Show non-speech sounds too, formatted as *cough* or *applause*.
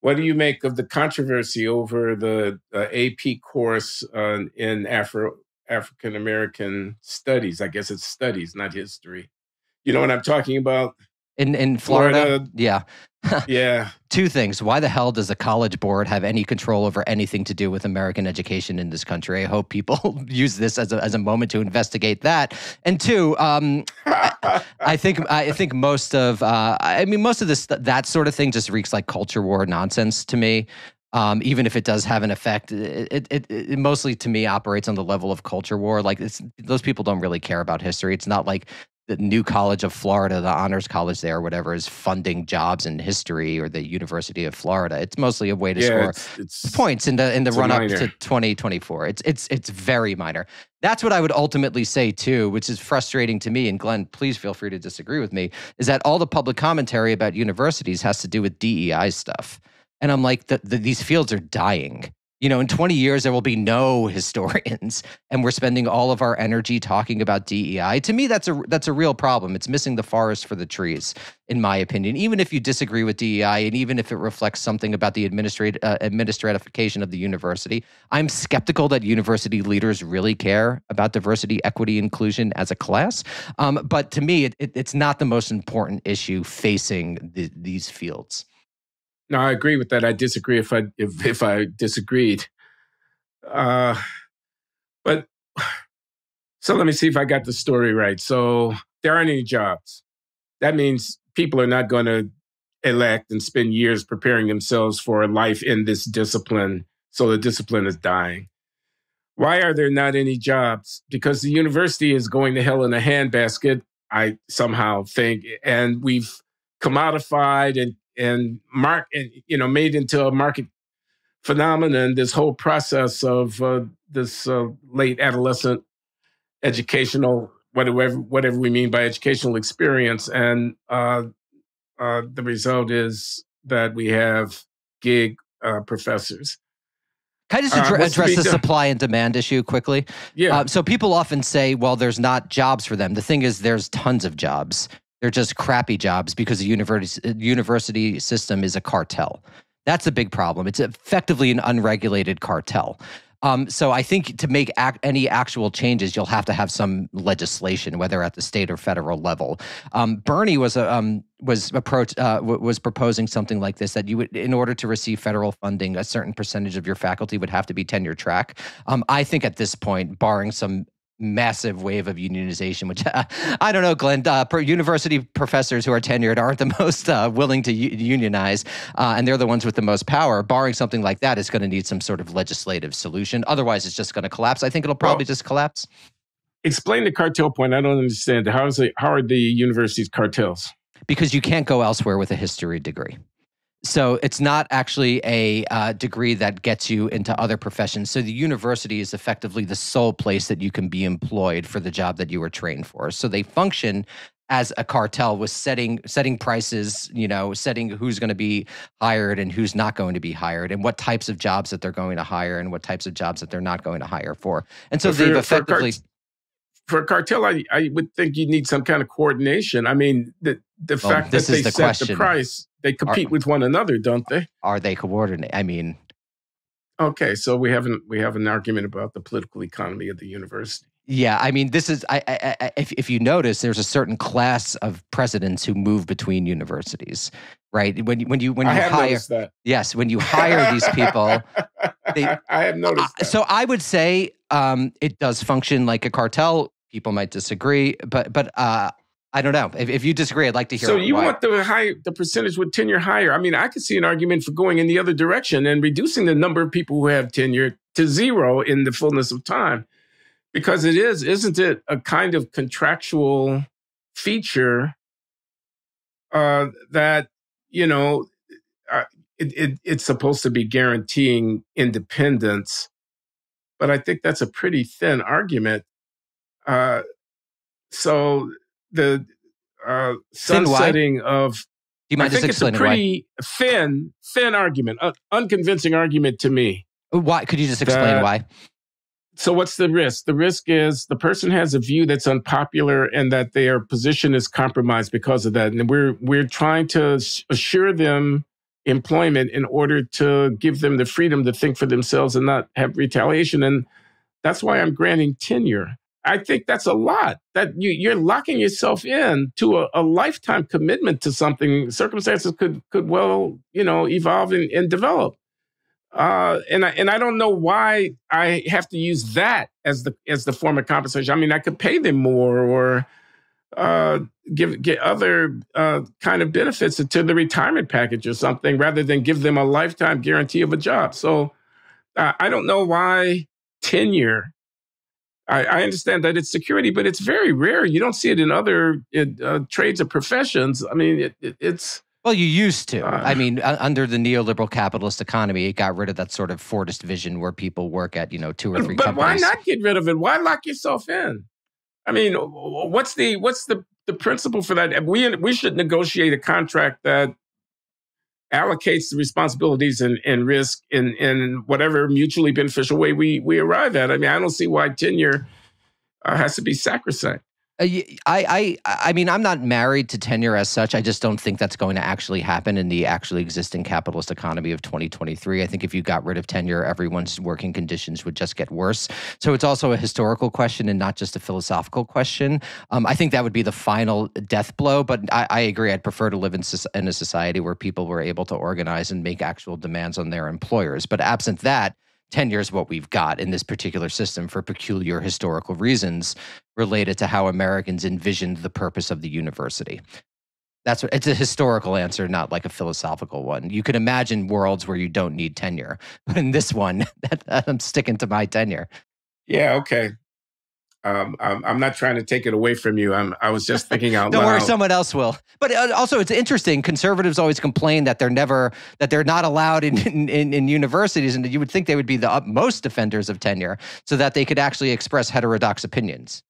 what do you make of the controversy over the uh, AP course uh, in Afro African American studies? I guess it's studies, not history. You know what I'm talking about? in in Florida. Florida. Yeah. *laughs* Yeah. Two things. Why the hell does the college board have any control over anything to do with American education in this country? I hope people *laughs* use this as a, as a moment to investigate that. And two, um, *laughs* I, think I think most of uh, I mean most of this that sort of thing just reeks like culture war nonsense to me. Um, even if it does have an effect, it, it, it mostly to me operates on the level of culture war. Like those people don't really care about history. It's not like the new college of Florida, the honors college there, or whatever, is funding jobs in history, or the University of Florida. It's mostly a way to yeah, score it's, it's, points in the in the run up to 2024. It's it's it's very minor. That's what I would ultimately say too, which is frustrating to me. And Glenn, please feel free to disagree with me. Is that all the public commentary about universities has to do with DEI stuff? And I'm like, the, the, these fields are dying. You know, in 20 years, there will be no historians, and we're spending all of our energy talking about DEI. To me, that's a that's a real problem. It's missing the forest for the trees, in my opinion. Even if you disagree with DEI, and even if it reflects something about the administrat- uh, administratification of the university, I'm skeptical that university leaders really care about diversity, equity, inclusion as a class. Um, but to me, it, it, it's not the most important issue facing the, these fields. No, I agree with that. I disagree if I if if I disagreed. Uh, but so let me see if I got the story right. So there aren't any jobs. That means people are not going to elect and spend years preparing themselves for a life in this discipline. So the discipline is dying. Why are there not any jobs? Because the university is going to hell in a handbasket, I somehow think, and we've commodified and and mark and you know made into a market phenomenon this whole process of uh, this uh, late adolescent educational whatever whatever we mean by educational experience and uh, uh, the result is that we have gig uh, professors Can I just Uh, address the done? supply and demand issue quickly? yeah Uh, so people often say, well, there's not jobs for them. The thing is, there's tons of jobs. They're just crappy jobs because the university, university system is a cartel. That's a big problem. It's effectively an unregulated cartel. Um, so I think to make ac- any actual changes, you'll have to have some legislation, whether at the state or federal level. Um, Bernie was a, um, was approach uh, w- was proposing something like this that you would, in order to receive federal funding, a certain percentage of your faculty would have to be tenure track. Um, I think at this point, barring some massive wave of unionization, which *laughs* I don't know, Glenn. Uh, university professors who are tenured aren't the *laughs* most uh, willing to u- unionize, uh, and they're the ones with the most power. Barring something like that, it's going to need some sort of legislative solution. Otherwise, it's just going to collapse. I think it'll probably Well- just collapse. explain the cartel point i don't understand how is it how are the universities cartels because you can't go elsewhere with a history degree. So it's not actually a uh, degree that gets you into other professions. So the university is effectively the sole place that you can be employed for the job that you were trained for. So they function as a cartel with setting setting prices, you know, setting who's going to be hired and who's not going to be hired, and what types of jobs that they're going to hire and what types of jobs that they're not going to hire for. And so they've for effectively. cart- for a cartel, I, I would think you need some kind of coordination. I mean, the the Well, fact that this is they the set question. the price, they compete with one another, don't they? are they coordinate? I mean, Okay, so we have an we have an argument about the political economy of the university. Yeah, I mean, this is. I, I, I, if if you notice, there's a certain class of presidents who move between universities, right? When you when you when you I hire, yes, when you hire these people. *laughs* they- I have noticed Uh, so I would say um, it does function like a cartel. People might disagree, but but uh, I don't know. If, if you disagree, I'd like to hear. So you why. want the high the percentage with tenure higher? I mean, I could see an argument for going in the other direction and reducing the number of people who have tenure to zero in the fullness of time, because it is, isn't it, a kind of contractual feature uh, that you know uh, it, it, it's supposed to be guaranteeing independence, but I think that's a pretty thin argument. Uh, so the uh, sunsetting of you mind I think it's a why? pretty thin, thin argument, uh, unconvincing argument to me. Why could you just explain that- why? So, what's the risk? The risk is the person has a view that's unpopular and that their position is compromised because of that. And we're we're trying to assure them employment in order to give them the freedom to think for themselves and not have retaliation. And that's why I'm granting tenure. I think that's a lot. That you, are locking yourself in to a, a, lifetime commitment to something. Circumstances could could well, you know, evolve and, and develop. Uh, and I and I don't know why I have to use that as the as the form of compensation. I mean, I could pay them more or uh, give get other uh, kind of benefits to the retirement package or something, rather than give them a lifetime guarantee of a job. So uh, I don't know why tenure I, I, understand that it's security, but it's very rare. You don't see it in other uh, trades or professions. I mean, it, it, it's. Well, you used to. Uh, I mean, under the neoliberal capitalist economy, it got rid of that sort of Fordist vision where people work at, you know, two or three but companies. why not get rid of it? Why lock yourself in? I mean, what's the what's the the principle for that? We we should negotiate a contract that allocates the responsibilities and, and risk in, in whatever mutually beneficial way we, we arrive at. I mean, I don't see why tenure uh, has to be sacrosanct. Uh, I, I, I mean, I'm not married to tenure as such. I just don't think that's going to actually happen in the actually existing capitalist economy of 2023. I think if you got rid of tenure, everyone's working conditions would just get worse. So it's also a historical question and not just a philosophical question. Um, I think that would be the final death blow. But I, I agree. I'd prefer to live in, in a society where people were able to organize and make actual demands on their employers. But absent that, tenure is what we've got in this particular system for peculiar historical reasons related to how Americans envisioned the purpose of the university. That's what, it's a historical answer, not like a philosophical one. You can imagine worlds where you don't need tenure, but in this one, *laughs* I'm sticking to my tenure. Yeah, okay. Um, I'm, I'm, not trying to take it away from you. I'm, I was just thinking out *laughs* Don't loud. worry, someone else will. But uh, also, it's interesting. Conservatives always complain that they're never that they're not allowed in, in, in universities, and you would think they would be the utmost defenders of tenure, so that they could actually express heterodox opinions.